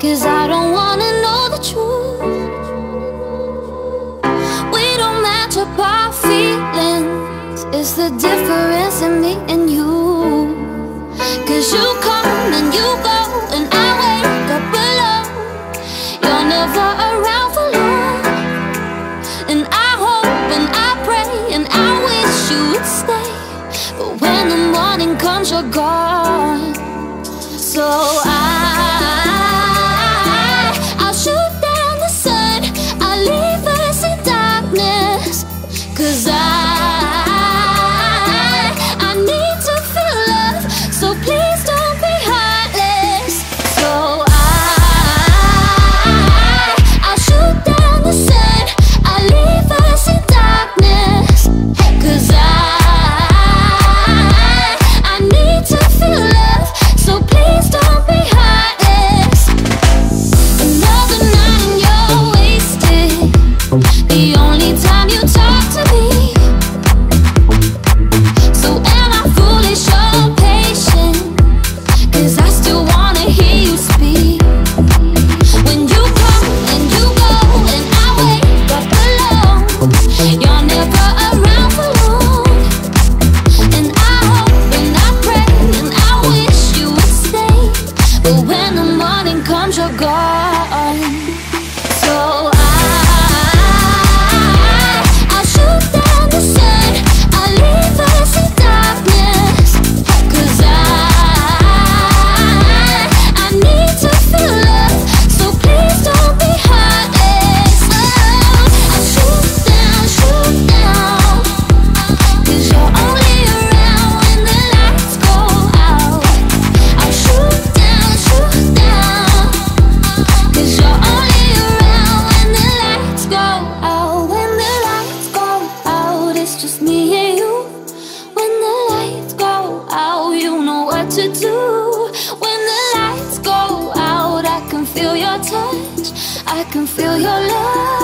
Cause I don't wanna know the truth. We don't match up our feelings. It's the difference in me and you. Cause you come and you go And I wake up alone. You're never around for long. And I hope and I pray And I wish you would stay. But when the morning comes you're gone. So I Cause I, I need to feel love. So please don't be heartless. So I, I'll shoot down the sun. I'll leave us in darkness. Cause I, I need to feel love. So please don't be heartless. Another night and you're wasted. The only time you I can feel your love.